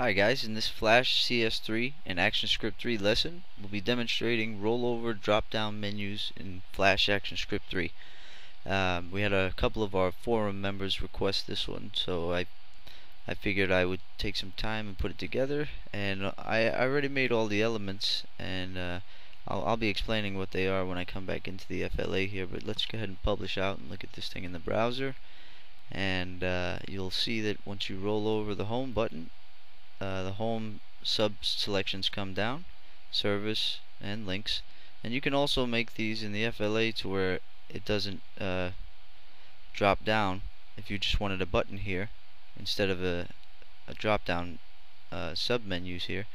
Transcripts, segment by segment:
Hi guys, in this Flash CS3 and ActionScript 3 lesson, we'll be demonstrating rollover drop-down menus in Flash ActionScript 3. Um, we had a couple of our forum members request this one, so I I figured I would take some time and put it together, and I, I already made all the elements, and uh, I'll, I'll be explaining what they are when I come back into the FLA here, but let's go ahead and publish out and look at this thing in the browser, and uh, you'll see that once you roll over the home button, uh, the home sub selections come down service and links. And you can also make these in the FLA to where it doesn't uh, drop down if you just wanted a button here instead of a, a drop down uh, sub menus here.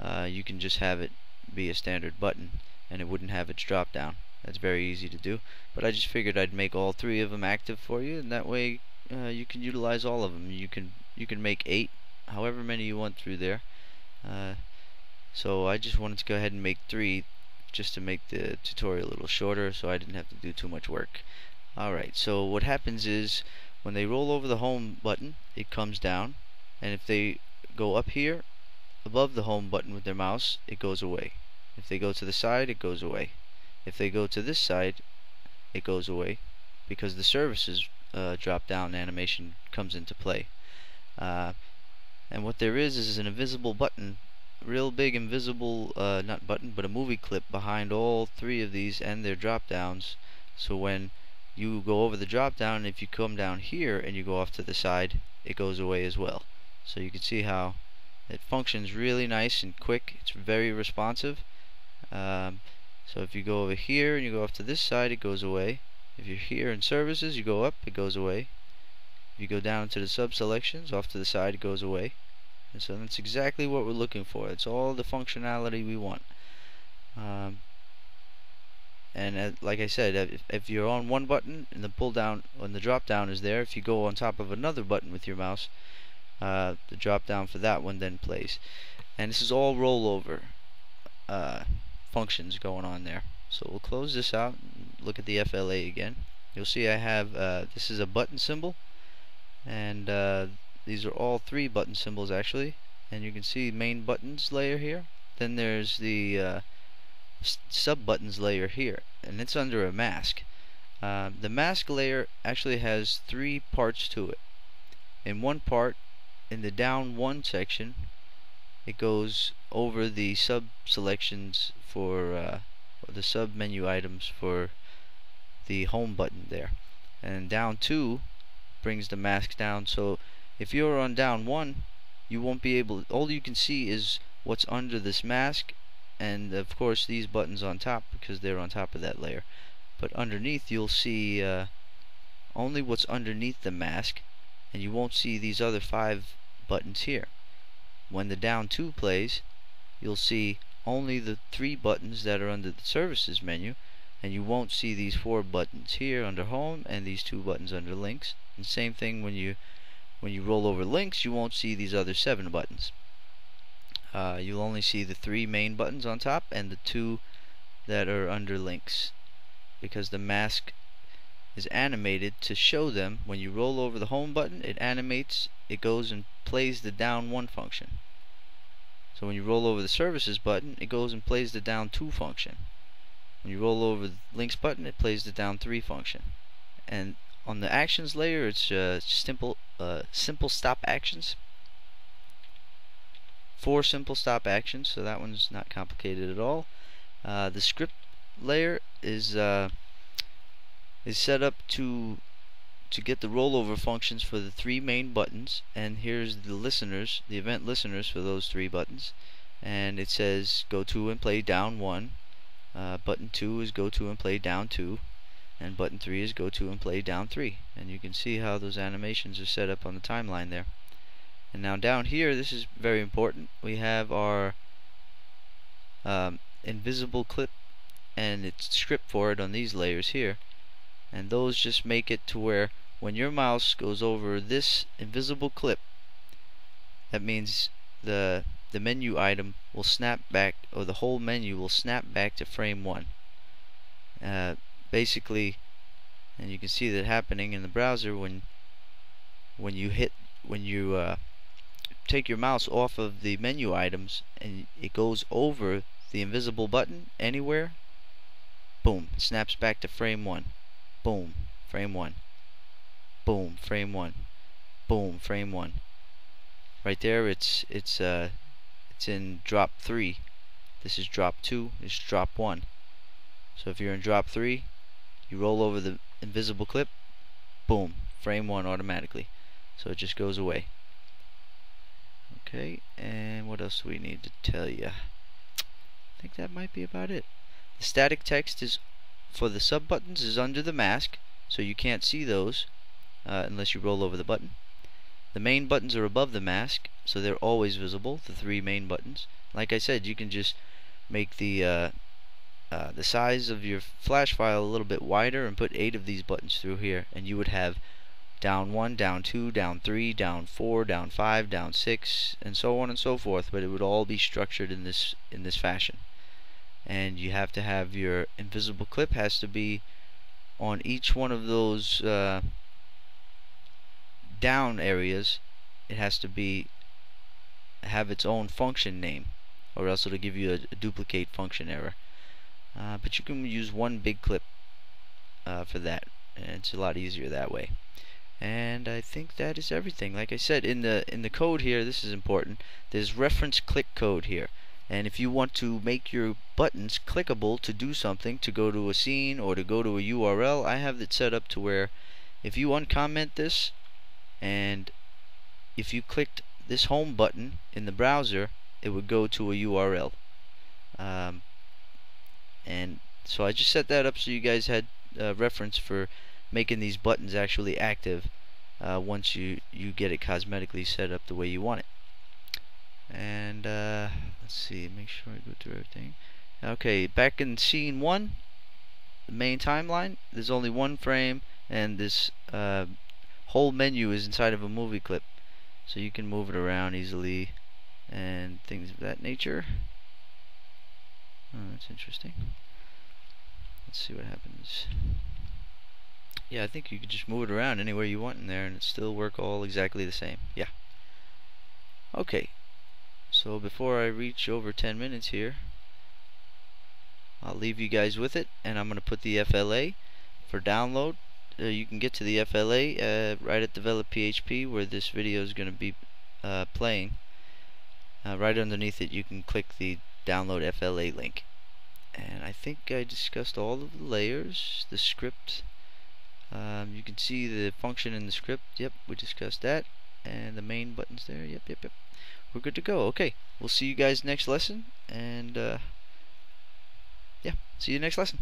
Uh, you can just have it be a standard button and it wouldn't have its drop down. That's very easy to do. But I just figured I'd make all three of them active for you and that way uh, you can utilize all of them. You can you can make eight however many you want through there. Uh, so I just wanted to go ahead and make three just to make the tutorial a little shorter so I didn't have to do too much work. Alright, so what happens is when they roll over the home button, it comes down, and if they go up here above the home button with their mouse, it goes away. If they go to the side, it goes away. If they go to this side, it goes away because the services uh, drop down animation comes into play. Uh, and what there is is an invisible button. Real big invisible uh, not button but a movie clip behind all three of these and their drop downs so when you go over the drop down if you come down here and you go off to the side it goes away as well. So you can see how it functions really nice and quick. It's very responsive. Um, so if you go over here and you go off to this side it goes away. If you're here in services you go up it goes away. If you go down to the sub selections off to the side it goes away and so that's exactly what we're looking for. It's all the functionality we want. Um, and uh, like I said, if, if, you're on one button and the pull down when the drop down is there, if you go on top of another button with your mouse, uh, the drop down for that one then plays. And this is all rollover uh, functions going on there. So we'll close this out and look at the FLA again. You'll see I have uh, this is a button symbol and uh, these are all three button symbols actually. And you can see main buttons layer here. Then there's the uh, sub buttons layer here. And it's under a mask. Uh, the mask layer actually has three parts to it. In one part in the down one section it goes over the sub selections for uh, the sub menu items for the home button there. And down two brings the mask down. So if you're on down one, you won't be able, all you can see is what's under this mask and of course these buttons on top because they're on top of that layer. But underneath you'll see uh, only what's underneath the mask and you won't see these other five buttons here. When the down 2 plays, you'll see only the three buttons that are under the services menu and you won't see these four buttons here under home and these two buttons under links. And same thing when you when you roll over links, you won't see these other seven buttons. Uh, you'll only see the three main buttons on top and the two that are under links because the mask is animated to show them. When you roll over the home button it animates it goes and plays the down one function. So when you roll over the services button it goes and plays the down two function. When you roll over the links button it plays the down three function. And on the actions layer it's uh, simple uh, simple stop actions. Four simple stop actions so that one's not complicated at all. Uh, the script layer is uh, is set up to to get the rollover functions for the three main buttons and here's the listeners the event listeners for those three buttons. And it says go to and play down one. Uh, button 2 is go to and play down 2 and button 3 is go to and play down 3 and you can see how those animations are set up on the timeline there. And now down here this is very important. We have our um, invisible clip and it's script for it on these layers here. And those just make it to where when your mouse goes over this invisible clip that means the the menu item will snap back or the whole menu will snap back to frame 1 uh, basically and you can see that happening in the browser when when you hit when you uh, take your mouse off of the menu items and it goes over the invisible button anywhere, boom, it snaps back to frame 1. Boom, frame 1. Boom, frame 1. Boom, frame 1. Right there it's it's uh it's in drop 3. This is drop 2, it's drop 1. So if you're in drop 3, you roll over the invisible clip, boom, frame 1 automatically. So it just goes away. Okay, and what else do we need to tell you? I think that might be about it. The static text is for the sub buttons is under the mask, so you can't see those uh, unless you roll over the button. The main buttons are above the mask, so they're always visible, the three main buttons. Like I said, you can just make the uh, uh, the size of your flash file a little bit wider and put eight of these buttons through here and you would have down 1, down 2, down 3, down 4, down 5, down 6 and so on and so forth but it would all be structured in this in this fashion. And you have to have your invisible clip has to be on each one of those uh, down areas. It has to be have its own function name or else it'll give you a, a duplicate function error uh, but you can use one big clip uh, for that. And it's a lot easier that way. And I think that is everything. Like I said in the in the code here this is important. There's reference click code here. And if you want to make your buttons clickable to do something to go to a scene or to go to a URL I have it set up to where if you uncomment this and if you clicked this home button in the browser it would go to a URL um, and so I just set that up so you guys had uh, reference for making these buttons actually active uh, once you you get it cosmetically set up the way you want it. And uh, let's see make sure I go through everything. Okay back in scene one the main timeline there's only one frame and this uh, whole menu is inside of a movie clip. So you can move it around easily and things of that nature Oh, that's interesting. Let's see what happens. Yeah, I think you could just move it around anywhere you want in there and it still work all exactly the same. Yeah. Okay. So before I reach over 10 minutes here, I'll leave you guys with it and I'm going to put the FLA for download. Uh, you can get to the FLA uh, right at Develop PHP where this video is going to be uh, playing. Uh, right underneath it you can click the download FLA link. And I think I discussed all of the layers, the script. Um, you can see the function in the script. Yep, we discussed that. And the main buttons there. Yep, yep, yep. We're good to go. Okay, we'll see you guys next lesson. And uh, yeah, see you next lesson.